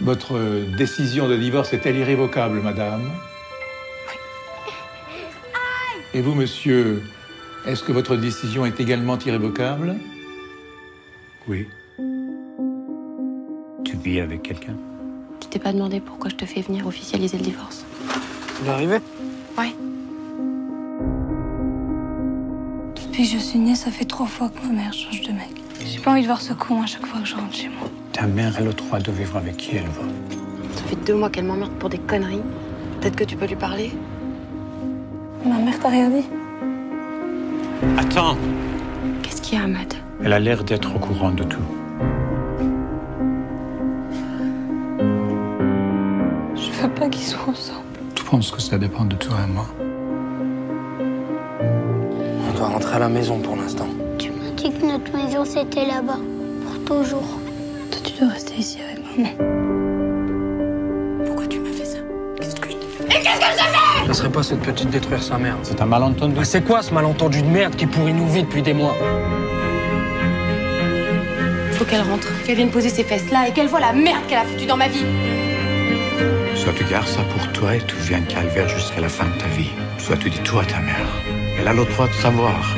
Votre décision de divorce est-elle irrévocable, madame Et vous, monsieur, est-ce que votre décision est également irrévocable Oui. Tu vis avec quelqu'un Tu t'es pas demandé pourquoi je te fais venir officialiser le divorce Il est arrivé Ouais. Depuis que je suis née, ça fait trois fois que ma mère change de mec. J'ai pas envie de voir ce con à chaque fois que je rentre chez moi. Ta mère a le droit de vivre avec qui elle veut. Ça fait deux mois qu'elle m'emmerde pour des conneries. Peut-être que tu peux lui parler Ma mère t'a rien dit Attends Qu'est-ce qu'il y a, Ahmad Elle a l'air d'être au courant de tout. Je veux pas qu'ils soient ensemble. Je pense que ça dépend de toi et moi? On doit rentrer à la maison pour l'instant. Tu m'as dit que notre maison c'était là-bas, pour toujours. Toi, tu dois rester ici avec maman. Pourquoi tu m'as fait ça? Qu'est-ce que je t'ai fait? Je laisserai pas cette petite détruire sa mère. C'est un malentendu. Bah, c'est quoi ce malentendu de merde qui pourrit nous vie depuis des mois? Faut qu'elle rentre, qu'elle vienne poser ses fesses là et qu'elle voit la merde qu'elle a foutue dans ma vie. Soit tu gardes ça pour toi et tu viens calvaire jusqu'à la fin de ta vie. Soit tu dis tout à ta mère. Elle a le droit de savoir.